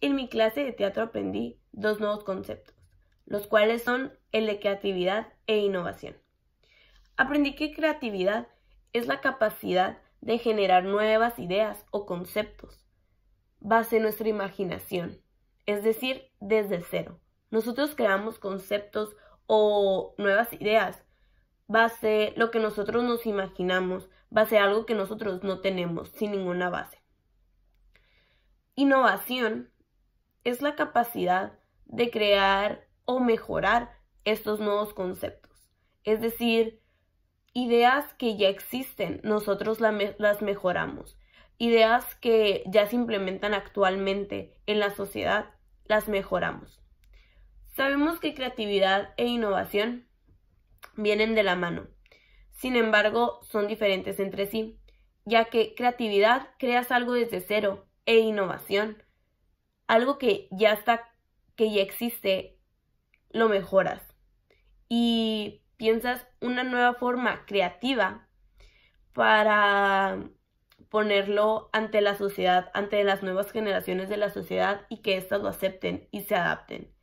En mi clase de teatro aprendí dos nuevos conceptos, los cuales son el de creatividad e innovación. Aprendí que creatividad es la capacidad de generar nuevas ideas o conceptos base nuestra imaginación, es decir, desde cero. Nosotros creamos conceptos o nuevas ideas base lo que nosotros nos imaginamos, base algo que nosotros no tenemos, sin ninguna base. Innovación es la capacidad de crear o mejorar estos nuevos conceptos. Es decir, ideas que ya existen, nosotros las mejoramos. Ideas que ya se implementan actualmente en la sociedad, las mejoramos. Sabemos que creatividad e innovación vienen de la mano. Sin embargo, son diferentes entre sí, ya que creatividad creas algo desde cero e innovación, algo que ya está, que ya existe, lo mejoras. Y piensas una nueva forma creativa para ponerlo ante la sociedad, ante las nuevas generaciones de la sociedad y que éstas lo acepten y se adapten.